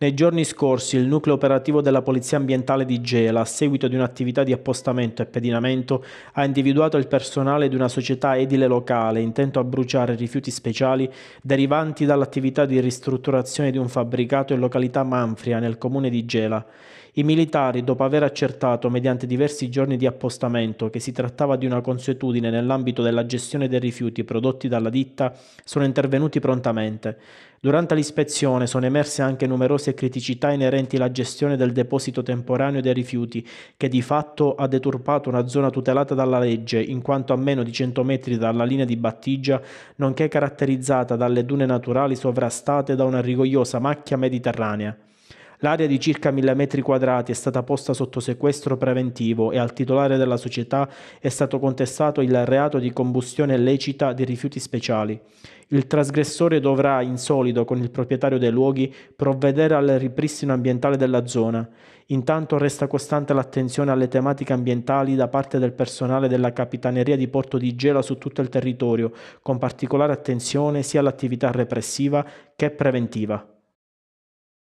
Nei giorni scorsi il nucleo operativo della Polizia Ambientale di Gela, a seguito di un'attività di appostamento e pedinamento, ha individuato il personale di una società edile locale intento a bruciare rifiuti speciali derivanti dall'attività di ristrutturazione di un fabbricato in località Manfria, nel comune di Gela. I militari, dopo aver accertato mediante diversi giorni di appostamento che si trattava di una consuetudine nell'ambito della gestione dei rifiuti prodotti dalla ditta, sono intervenuti prontamente. Durante l'ispezione sono emerse anche numerose criticità inerenti alla gestione del deposito temporaneo dei rifiuti, che di fatto ha deturpato una zona tutelata dalla legge, in quanto a meno di 100 metri dalla linea di battigia, nonché caratterizzata dalle dune naturali sovrastate da una rigogliosa macchia mediterranea. L'area di circa 1000 metri quadrati è stata posta sotto sequestro preventivo e al titolare della società è stato contestato il reato di combustione illecita di rifiuti speciali. Il trasgressore dovrà, in solido con il proprietario dei luoghi, provvedere al ripristino ambientale della zona. Intanto resta costante l'attenzione alle tematiche ambientali da parte del personale della Capitaneria di Porto di Gela su tutto il territorio, con particolare attenzione sia all'attività repressiva che preventiva.